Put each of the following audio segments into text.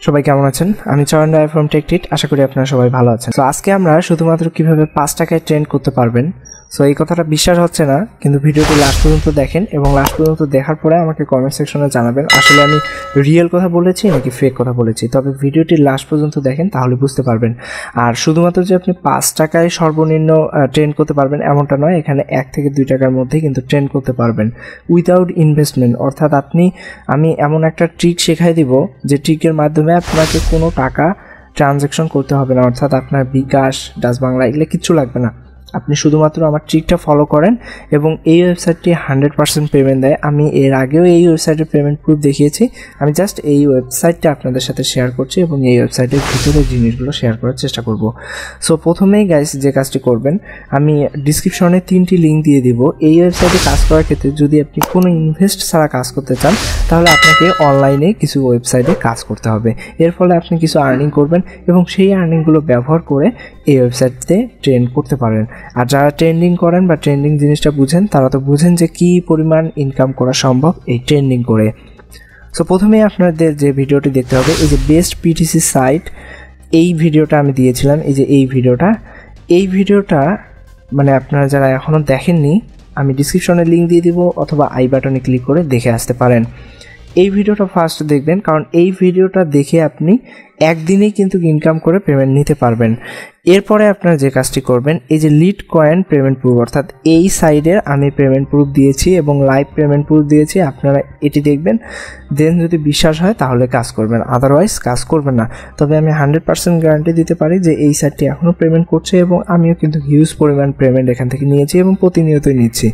সবাই কেমন আছেন? আমি চয়ন রায় ফ্রম টেকটিট আশা করি আপনারা সবাই ভালো আছেন। তো আজকে আমরা শুধুমাত্র কীভাবে পাঁচ টাকায় ট্রেন্ড করতে পারবেন সো এই কথাটা বিশ্বাস হচ্ছে না, কিন্তু ভিডিওটি লাস্ট পর্যন্ত দেখেন এবং লাস্ট পর্যন্ত দেখার পরে আমাকে কমেন্ট সেকশনে জানাবেন, আসলে আমি রিয়েল কথা বলেছি নাকি ফেক কথা বলেছি? তবে ভিডিওটি লাস্ট পর্যন্ত দেখেন, তাহলে বুঝতে পারবেন। আর শুধুমাত্র যে আপনি পাঁচ টাকায় সর্বনিম্ন ট্রেন্ড করতে পারবেন এমনটা নয়, এখানে এক থেকে দুই টাকার মধ্যে কিন্তু ট্রেন্ড করতে পারবেন। উইদাউট ইনভেস্টমেন্ট অর্থাৎ আপনি, আমি এমন একটা ট্রিক শেখাই দিব, যে ট্রিকের মাধ্যমে আপনাকে কোনো টাকা ট্রানজ্যাকশন করতে হবে না, অর্থাৎ আপনার বিকাশ ডাস বাংলা, এগুলো কিচ্ছু লাগবে না। আপনি শুধুমাত্র আমার ট্রিকটা ফলো করেন এবং এই ওয়েবসাইটটি হান্ড্রেড পার্সেন্ট পেমেন্ট দেয়। আমি এর আগেও এই ওয়েবসাইটের পেমেন্ট প্রুফ দেখিয়েছি। আমি জাস্ট এই ওয়েবসাইটটা আপনাদের সাথে শেয়ার করছি এবং এই ওয়েবসাইটের ভিতরে জিনিসগুলো শেয়ার করার চেষ্টা করব। সো প্রথমেই গাইস যে কাজটি করবেন, আমি ডিসক্রিপশনে তিনটি লিঙ্ক দিয়ে দিব। এই ওয়েবসাইটে কাজ করার ক্ষেত্রে যদি আপনি কোনো ইনভেস্ট ছাড়া কাজ করতে চান, তাহলে আপনাকে অনলাইনে কিছু ওয়েবসাইটে কাজ করতে হবে। এর ফলে আপনি কিছু আর্নিং করবেন এবং সেই আর্নিংগুলো ব্যবহার করে এই ওয়েবসাইটতে ট্রেন্ড করতে পারেন। আর যারা ট্রেন্ডিং করেন বা ট্রেন্ডিং জিনিসটা বুঝেন, তারা তো বুঝেন যে কী পরিমাণ ইনকাম করা সম্ভব এই ট্রেন্ডিং করে। সো প্রথমে আপনাদের যে ভিডিওটি দেখতে হবে, এই যে বেস্ট পিটিসি সাইট এই ভিডিওটা আমি দিয়েছিলাম, এই যে এই ভিডিওটা। এই ভিডিওটা মানে আপনারা যারা এখনও দেখেননি, আমি ডিসক্রিপশনে লিঙ্ক দিয়ে দিব অথবা আই বাটনে ক্লিক করে দেখে আসতে পারেন। এই ভিডিওটা ফার্স্ট দেখবেন, কারণ এই ভিডিওটা দেখে আপনি একদিনেই কিন্তু ইনকাম করে পেমেন্ট নিতে পারবেন। এরপরে আপনারা যে কাজটি করবেন, এই যে লিড কয়েন পেমেন্ট প্রুফ অর্থাৎ এই সাইডের আমি পেমেন্ট প্রুফ দিয়েছি এবং লাইভ পেমেন্ট প্রুফ দিয়েছি, আপনারা এটি দেখবেন। দেন যদি বিশ্বাস হয়, তাহলে কাজ করবেন। আদারওয়াইজ কাজ করবেন না। তবে আমি হান্ড্রেড পার্সেন্ট গ্যারান্টি দিতে পারি যে এই সাইটটি এখনও পেমেন্ট করছে এবং আমিও কিন্তু হিউজ পরিমাণ পেমেন্ট এখান থেকে নিয়েছি এবং প্রতিনিয়তই নিচ্ছি।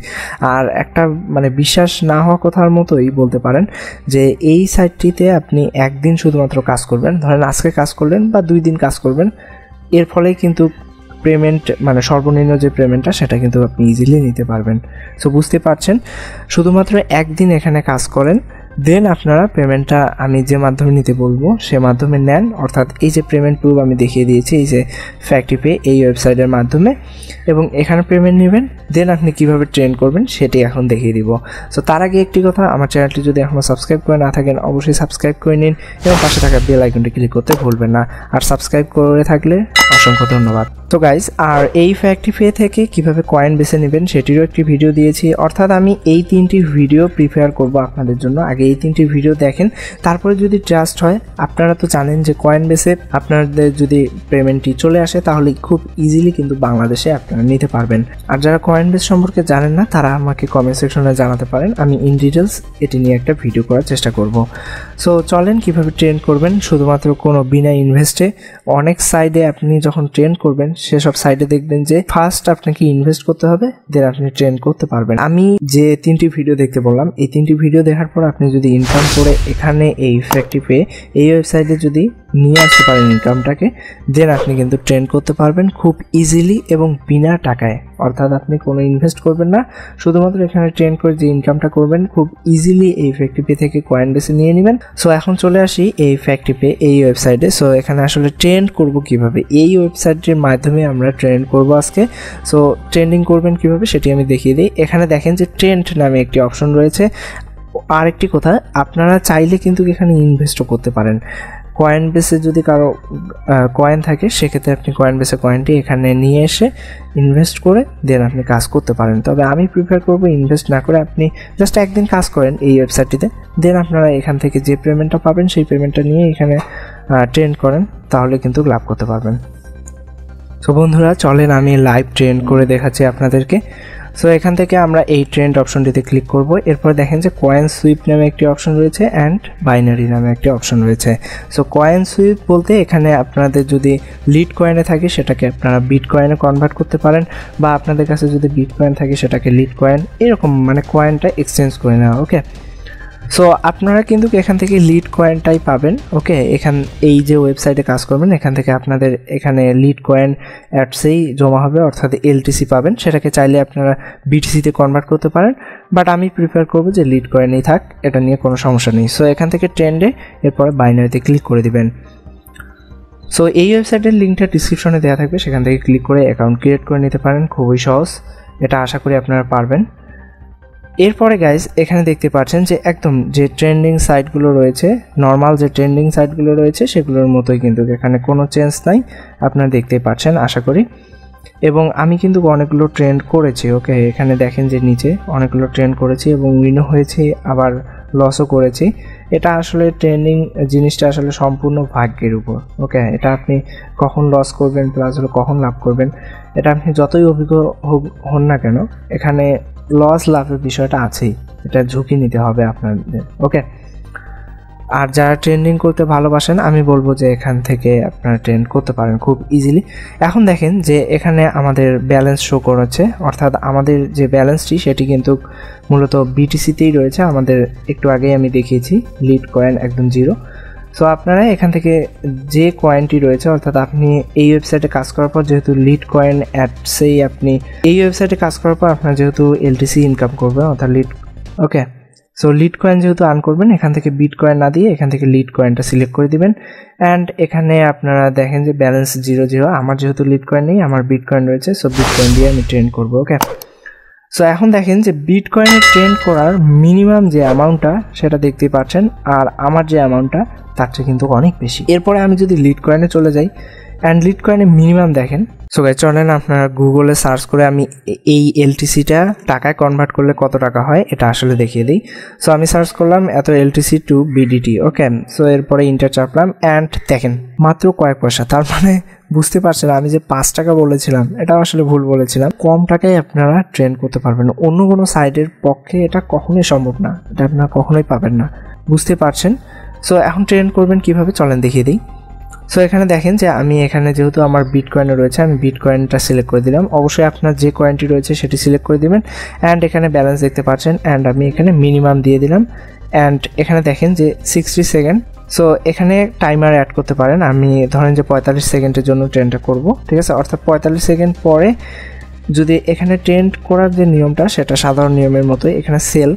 আর একটা মানে বিশ্বাস না হওয়া কথার মতোই বলতে পারেন যে এই সাইটটিতে আপনি একদিন শুধুমাত্র কাজ করবেন। ধরেন আজকে কাজ করলেন বা দুই দিন কাজ করবেন, এর ফলে কিন্তু পেমেন্ট মানে সর্বনিম্ন যে পেমেন্টটা সেটা কিন্তু আপনি ইজিলি নিতে পারবেন। সো বুঝতে পারছেন? শুধুমাত্র একদিন এখানে কাজ করেন দেন আপনারা পেমেন্টটা আমি যে মাধ্যমে নিতে বলব, সে মাধ্যমে নেন। অর্থাৎ এই যে পেমেন্ট প্রুফ আমি দেখিয়ে দিয়েছি, এই যে ফ্যাক্টরি পে এই ওয়েবসাইটের মাধ্যমে। এবং এখানে পেমেন্ট নেবেন দেন আপনি কীভাবে ট্রেন করবেন সেটি এখন দেখিয়ে দিব। সো তার আগে একটি কথা, আমার চ্যানেলটি যদি এখনও সাবস্ক্রাইব করে না থাকেন, অবশ্যই সাবস্ক্রাইব করে নিন এবং পাশে থাকা বেল আইকনটি ক্লিক করতে ভুলবেন না। আর সাবস্ক্রাইব করে থাকলে অসংখ্য ধন্যবাদ। তো গাইজ আর এই ফ্যাক্টরি পে থেকে কীভাবে কয়েন বেছে নেবেন সেটিরও একটি ভিডিও দিয়েছি। অর্থাৎ আমি এই তিনটি ভিডিও প্রিপেয়ার করব আপনাদের জন্য। আগে এই তিনটি ভিডিও দেখেন, তারপরে যদি ট্রাস্ট হয়, আপনারা তো জানেন যে কয়েন বেসে আপনাদের যদি পেমেন্টটি চলে আসে, তাহলে খুব ইজিলি কিন্তু বাংলাদেশে আপনারা নিতে পারবেন। আর যারা কয়েন বেস সম্পর্কে জানেন না, তারা আমাকে কমেন্ট সেকশনে জানাতে পারেন। আমি ইন ডিটেলস এটি নিয়ে একটা ভিডিও করার চেষ্টা করব। সো চলেন কীভাবে ট্রেন করবেন। শুধুমাত্র কোনো বিনা ইনভেস্টে অনেক সাইডে আপনি যখন ট্রেন করবেন সেসব সাইডে দেখবেন যে ফার্স্ট আপনাকে ইনভেস্ট করতে হবে দেন আপনি ট্রেন করতে পারবেন। আমি যে তিনটি ভিডিও দেখতে বললাম, এই তিনটি ভিডিও দেখার পর আপনি যদি ইনকাম করে এখানে এই ইফেক্টিভ এই ওয়েবসাইটে যদি নিয়ে আসতে পারেন ইনকামটাকে দেন আপনি কিন্তু ট্রেন করতে পারবেন খুব ইজিলি এবং বিনা টাকায়। অর্থাৎ আপনি কোনো ইনভেস্ট করবেন না। শুধুমাত্র এখানে ট্রেন করে যে ইনকামটা করবেন, খুব ইজিলি এই ফ্যাক্টরি থেকে কয়েন বেসে নিয়ে নেবেন। সো এখন চলে আসি এই ফ্যাক্টরি পে এই ওয়েবসাইটে সো এখানে আসলে ট্রেন্ড করব কীভাবে? এই ওয়েবসাইটের মাধ্যমে আমরা ট্রেন্ড করব আজকে। সো ট্রেন্ডিং করবেন কীভাবে সেটি আমি দেখিয়ে দিই। এখানে দেখেন যে ট্রেন্ড নামে একটি অপশন রয়েছে। আরেকটি কথা আপনারা চাইলে কিন্তু এখানে ইনভেস্টও করতে পারেন। কয়েন বেসে যদি কারও কয়েন থাকে, সেক্ষেত্রে আপনি কয়েন বেসে কয়েনটি এখানে নিয়ে এসে ইনভেস্ট করে দেন আপনি কাজ করতে পারেন। তবে আমি প্রিফার করব ইনভেস্ট না করে আপনি জাস্ট একদিন কাজ করেন এই ওয়েবসাইটটিতে দেন আপনারা এখান থেকে যে পেমেন্টটা পাবেন, সেই পেমেন্টটা নিয়ে এখানে ট্রেন্ড করেন, তাহলে কিন্তু লাভ করতে পারবেন। তো বন্ধুরা, চলেন আমি লাইভ ট্রেন্ড করে দেখাচ্ছি আপনাদেরকে। সো এখান থেকে আমরা এই ট্রেন্ড অপশনটিতে ক্লিক করব। এরপর দেখেন যে কয়েন সুইপ নামে একটি অপশন রয়েছে অ্যান্ড বাইনারি নামে একটি অপশন রয়েছে। সো কয়েন সুইপ বলতে এখানে আপনাদের যদি লিড কয়েনে থাকে, সেটাকে আপনারা বিট কয়েনে কনভার্ট করতে পারেন বা আপনাদের কাছে যদি বিট কয়েন থাকে, সেটাকে লিড কয়েন এরকম মানে কয়েনটা এক্সচেঞ্জ করে নেওয়া ওকে সো আপনারা কিন্তু এখান থেকে লিড কয়েনটাই পাবেন ওকে এখান, এই যে ওয়েবসাইটে কাজ করবেন, এখান থেকে আপনাদের এখানে লিড কয়েন অ্যাপসেই জমা হবে, অর্থাৎ এলটিসি পাবেন। সেটাকে চাইলে আপনারা বিটিসিতে কনভার্ট করতে পারেন বাট আমি প্রিফার করব যে লিড কয়েনই থাক, এটা নিয়ে কোনো সমস্যা নেই। সো এখান থেকে ট্রেন্ডে এরপরে বাইনারিতে ক্লিক করে দিবেন। সো এই ওয়েবসাইটের লিঙ্কটা ডিসক্রিপশনে দেওয়া থাকবে, সেখান থেকে ক্লিক করে অ্যাকাউন্ট ক্রিয়েট করে নিতে পারেন, খুবই সহজ। এটা আশা করি আপনারা পারবেন। এরপরে গাইজ এখানে দেখতে পাচ্ছেন যে একদম যে ট্রেন্ডিং সাইটগুলো রয়েছে নর্মাল যে ট্রেন্ডিং সাইটগুলো রয়েছে, সেগুলোর মতোই কিন্তু এখানে কোনো চেঞ্জ নাই, আপনারা দেখতেই পাচ্ছেন, আশা করি। এবং আমি কিন্তু অনেকগুলো ট্রেন্ড করেছি ওকে এখানে দেখেন যে নিচে অনেকগুলো ট্রেন্ড করেছি এবং উইনও হয়েছি, আবার লসও করেছি। এটা আসলে ট্রেন্ডিং জিনিসটা আসলে সম্পূর্ণ ভাগ্যের উপর ওকে এটা আপনি কখন লস করবেন প্লাস হলো কখন লাভ করবেন, এটা আপনি যতই অভিজ্ঞ হোক হন না কেন, এখানে লস লাভের বিষয়টা আছেই। এটা ঝুঁকি নিতে হবে আপনাদের ওকে আর যারা ট্রেন্ডিং করতে ভালোবাসেন, আমি বলব যে এখান থেকে আপনারা ট্রেন্ড করতে পারেন খুব ইজিলি এখন দেখেন যে এখানে আমাদের ব্যালেন্স শো করেছে, অর্থাৎ আমাদের যে ব্যালেন্সটি সেটি কিন্তু মূলত বিটিসিতেই রয়েছে। আমাদের একটু আগেই আমি দেখিয়েছি লিড কয়েন একদম জিরো সো আপনারা এখান থেকে যে কয়েনটি রয়েছে, অর্থাৎ আপনি এই ওয়েবসাইটে কাজ করার পর যেহেতু লিড কয়েন অ্যাপসেই আপনি এই ওয়েবসাইটে কাজ করার পর আপনার যেহেতু এলটিসি ইনকাম করবে, অর্থাৎ lead okay so Litecoin যেহেতু আর্ন করবেন, এখান থেকে বিট কয়েন না দিয়ে এখান থেকে লিড কয়েনটা সিলেক্ট করে দিবেন। অ্যান্ড এখানে আপনারা দেখেন যে ব্যালেন্স জিরো জিরো আমার যেহেতু লিড কয়েন নেই, আমার বিট কয়েন রয়েছে সো বিট কয়েন দিয়ে আমি ট্রেন করব ওকে সো এখন দেখেন যে বিট ট্রেন্ড করার মিনিমাম যে অ্যামাউন্টটা সেটা দেখতে পাচ্ছেন। আর আমার যে অ্যামাউন্টটা তার চেয়ে কিন্তু অনেক বেশি। এরপরে আমি যদি লিড কয়েনে চলে যাই অ্যান্ড লিড কয়েনে মিনিমাম দেখেন। সো গাই চলেন আপনারা গুগলে সার্চ করে আমি এই এলটিসিটা টাকায় কনভার্ট করলে কত টাকা হয়, এটা আসলে দেখিয়ে দিই। সো আমি সার্চ করলাম এত LTC to BDT okay so এরপরে ইন্টার চাপলাম অ্যান্ড দেখেন, মাত্র কয়েক পয়সা। তার মানে বুঝতে পারছেন, আমি যে পাঁচ টাকা বলেছিলাম এটা আসলে ভুল বলেছিলাম। কম টাকায় আপনারা ট্রেন করতে পারবেন। অন্য কোনো সাইডের পক্ষে এটা কখনোই সম্ভব না। এটা আপনারা কখনোই পাবেন না। বুঝতে পারছেন? সো এখন ট্রেন করবেন কীভাবে? চলেন দেখিয়ে দিই। সো এখানে দেখেন যে আমি এখানে যেহেতু আমার বিট কয়েন রয়েছে, আমি বিট কয়েনটা সিলেক্ট করে দিলাম। অবশ্যই আপনার যে কয়েনটি রয়েছে সেটি সিলেক্ট করে দিবেন। অ্যান্ড এখানে ব্যালেন্স দেখতে পাচ্ছেন। অ্যান্ড আমি এখানে মিনিমাম দিয়ে দিলাম। অ্যান্ড এখানে দেখেন যে সিক্সটি সেকেন্ড সো এখানে টাইমার অ্যাড করতে পারেন। আমি ধরেন যে পঁয়তাল্লিশ সেকেন্ডের জন্য ট্রেনটা করব। ঠিক আছে? অর্থাৎ পঁয়তাল্লিশ সেকেন্ড পরে যদি এখানে ট্রেন্ড করার যে নিয়মটা, সেটা সাধারণ নিয়মের মতোই এখানে সেল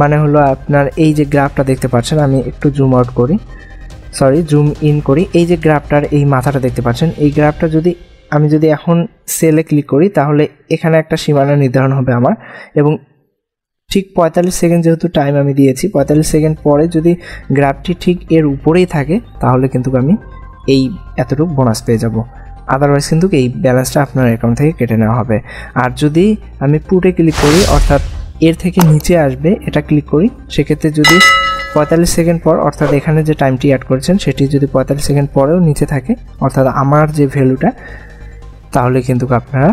মানে হলো আপনার এই যে গ্রাফটা দেখতে পাচ্ছেন, আমি একটু জুম আউট করি। সরি জুম ইন করি। এই যে গ্রাফটার এই মাথাটা দেখতে পাচ্ছেন, এই গ্রাফটা যদি আমি যদি এখন সেলে ক্লিক করি, তাহলে এখানে একটা সীমানা নির্ধারণ হবে আমার। এবং ঠিক পঁয়তাল্লিশ সেকেন্ড যেহেতু টাইম আমি দিয়েছি, পঁয়তাল্লিশ সেকেন্ড পরে যদি গ্রাফটি ঠিক এর উপরেই থাকে, তাহলে কিন্তু আমি এই এতটুকু বোনাস পেয়ে যাব। আদারওয়াইজ কিন্তু এই ব্যালেন্সটা আপনার অ্যাকাউন্ট থেকে কেটে নেওয়া হবে। আর যদি আমি পুটে ক্লিক করি, অর্থাৎ এর থেকে নিচে আসবে, এটা ক্লিক করি, সেক্ষেত্রে যদি পঁয়তাল্লিশ সেকেন্ড পর, অর্থাৎ এখানে যে টাইমটি অ্যাড করেছেন, সেটি যদি পঁয়তাল্লিশ সেকেন্ড পরেও নিচে থাকে, অর্থাৎ আমার যে ভ্যালুটা তাহলে কিন্তু আপনারা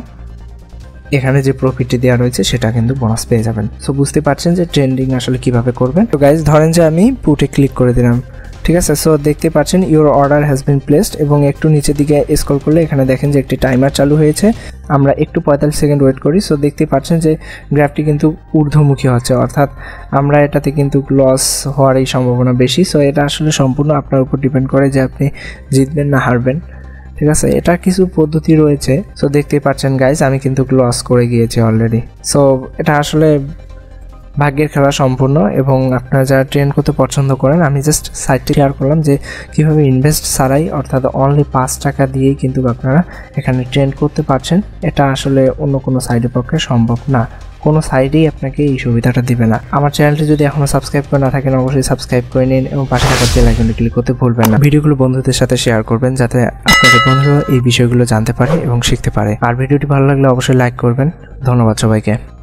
এখানে যে প্রফিটটি দেওয়া রয়েছে, সেটা কিন্তু বোনাস পেয়ে যাবেন। সো বুঝতে পারছেন যে ট্রেন্ডিং আসলে কীভাবে করবেন? তো গাইজ ধরেন যে আমি পুটে ক্লিক করে দিলাম। ঠিক আছে? সো দেখতে পাচ্ছেন your order has been placed এবং একটু নিচের দিকে স্ক্রল করলে এখানে দেখেন যে একটি টাইমার চালু হয়েছে। আমরা একটু পঁয়তাল্লিশ সেকেন্ড ওয়েট করি। সো দেখতে পাচ্ছেন যে গ্রাফটি কিন্তু ঊর্ধ্বমুখী হচ্ছে। অর্থাৎ আমরা এটাতে কিন্তু লস হওয়ার এই সম্ভাবনা বেশি। সো এটা আসলে সম্পূর্ণ আপনার উপর ডিপেন্ড করে যে আপনি জিতবেন না হারবেন। ঠিক আছে? এটা কিছু পদ্ধতি রয়েছে। সো দেখতেই পাচ্ছেন গাইজ আমি কিন্তু লস করে গিয়েছি অলরেডি সো এটা আসলে ভাগ্যের খেলা সম্পূর্ণ এবং আপনারা যারা ট্রেন করতে পছন্দ করেন, আমি জাস্ট সাইটটি শেয়ার করলাম যে কীভাবে ইনভেস্ট ছাড়াই অর্থাৎ অনলি পাঁচ টাকা দিয়েই কিন্তু আপনারা এখানে ট্রেন করতে পারছেন। এটা আসলে অন্য কোনো সাইডের পক্ষে সম্ভব না। কোনো সাইডেই আপনাকে এই সুবিধাটা দিবে না। আমার চ্যানেলটি যদি এখনও সাবস্ক্রাইব করে না থাকেন, অবশ্যই সাবস্ক্রাইব করে নিন এবং পাশে থাকার বেল আইকনে ক্লিক করতে ভুলবেন না। ভিডিওগুলো বন্ধুদের সাথে শেয়ার করবেন যাতে আপনাদের বন্ধুরা এই বিষয়গুলো জানতে পারে এবং শিখতে পারে। আর ভিডিওটি ভালো লাগলে অবশ্যই লাইক করবেন। ধন্যবাদ সবাইকে।